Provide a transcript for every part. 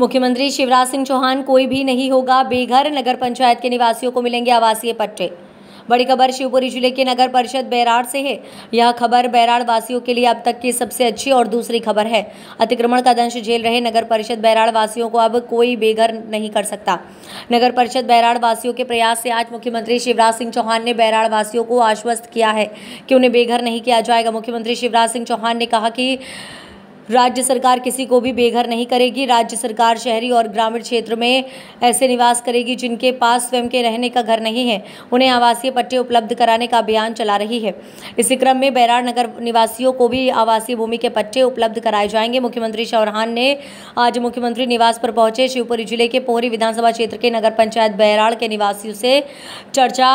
मुख्यमंत्री शिवराज सिंह चौहान कोई भी नहीं होगा। बेघर नगर पंचायत के निवासियों को मिलेंगे आवासीय पट्टे। बड़ी खबर शिवपुरी ज़िले के नगर परिषद बैराड़ से है। यह खबर बैराड़ वासियों के लिए अब तक की सबसे अच्छी और दूसरी खबर है। अतिक्रमण का दंश झेल रहे नगर परिषद बैराड़ वासियों को अब कोई बेघर नहीं कर सकता। नगर परिषद बैराड़ वासियों के प्रयास से आज मुख्यमंत्री शिवराज सिंह चौहान ने बैराड़ वासियों को आश्वस्त किया है कि उन्हें बेघर नहीं किया जाएगा। मुख्यमंत्री शिवराज सिंह चौहान ने कहा कि राज्य सरकार किसी को भी बेघर नहीं करेगी। राज्य सरकार शहरी और ग्रामीण क्षेत्र में ऐसे निवास करेगी जिनके पास स्वयं के रहने का घर नहीं है। उन्हें आवासीय पट्टे उपलब्ध कराने का अभियान चला रही है। इसी क्रम में बैराड़ नगर निवासियों को भी आवासीय भूमि के पट्टे उपलब्ध कराए जाएँगे। मुख्यमंत्री चौहान ने आज मुख्यमंत्री निवास पर पहुँचे। शिवपुरी ज़िले के पोहरी विधानसभा क्षेत्र के नगर पंचायत बैराड़ के निवासियों से चर्चा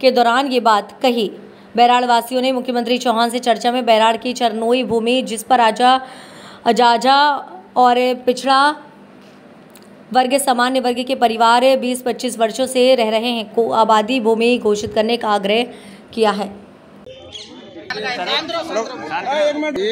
के दौरान ये बात कही। बैराड़ वासियों ने मुख्यमंत्री चौहान से चर्चा में बैराड़ की चरनोई भूमि, जिस पर आजा अजाजा और पिछड़ा वर्ग, सामान्य वर्ग के परिवार 20-25 वर्षों से रह रहे हैं। को आबादी भूमि घोषित करने का आग्रह किया है।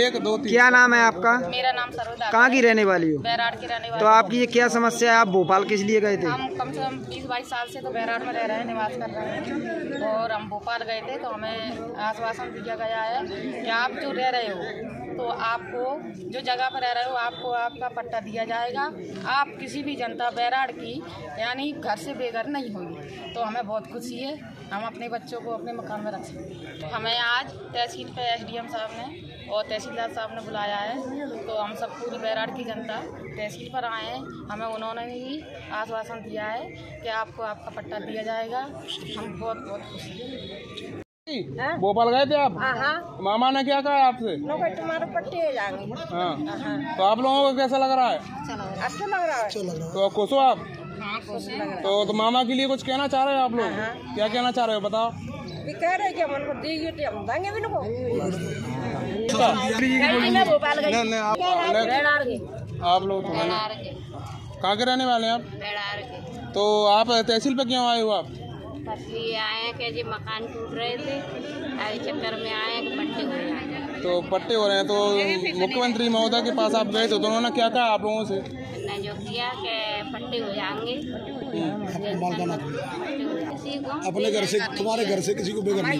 एक दो क्या नाम है आपका? मेरा नाम सरोजा कहाँ की रहने वाली हो? बैराड़ की रहने वाली तो आपकी ये क्या समस्या है? आप भोपाल किस लिए गए थे? हम कम से कम बीस बाईस साल से तो बैराड़ में रह रहे हैं निवास कर रहे हैं। और हम भोपाल गए थे तो हमें आश्वासन दिया गया है कि आप जो रह रहे हो तो आपको जो जगह पर रह रहे हो आपको आपका पट्टा दिया जाएगा। आप किसी भी जनता बैराड़ की यानी घर से बेघर नहीं होगी। तो हमें बहुत खुशी है हम अपने बच्चों को अपने मकान में रख सकते हैं। हमें आज तहसील पे एसडीएम साहब ने और तहसीलदार साहब ने बुलाया है। तो हम सब पूरी बैराड़ की जनता तहसील पर आए हैं। हमें उन्होंने भी आश्वासन दिया है कि आपको आपका पट्टा दिया जाएगा। हम बहुत बहुत खुशी हैं। भोपाल गए थे आप? हाँ मामा ने क्या कहा आपसे? तुम्हारे पट्टे हो जाएँगे। हाँ। तो आप लोगों को कैसा लग रहा है? अच्छा लग रहा है। तो खुश हो आप? हाँ है। तो, तो मामा के लिए कुछ कहना चाह रहे हो आप लोग? क्या कहना चाह रहे हो बताओ। भी कह रहे कि हम उनको देंगे तो हम देंगे भी आप लोग तो कहाँ के रहने वाले हैं आप तो आप तहसील पे क्यों आए हो आप इसलिए आए हैं कि जी मकान टूट रहे थे चक्कर में आए हैं कि पट्टी हो तो पट्टे हो रहे हैं तो मुख्यमंत्री महोदय के पास आप गए थे तो उन्होंने क्या कहा आप लोगों से जो किया कि पट्टे हो जाएँगे हम्म। पट्टे हो जाएँगे। अपने घर से तुम्हारे घर से किसी को बेघर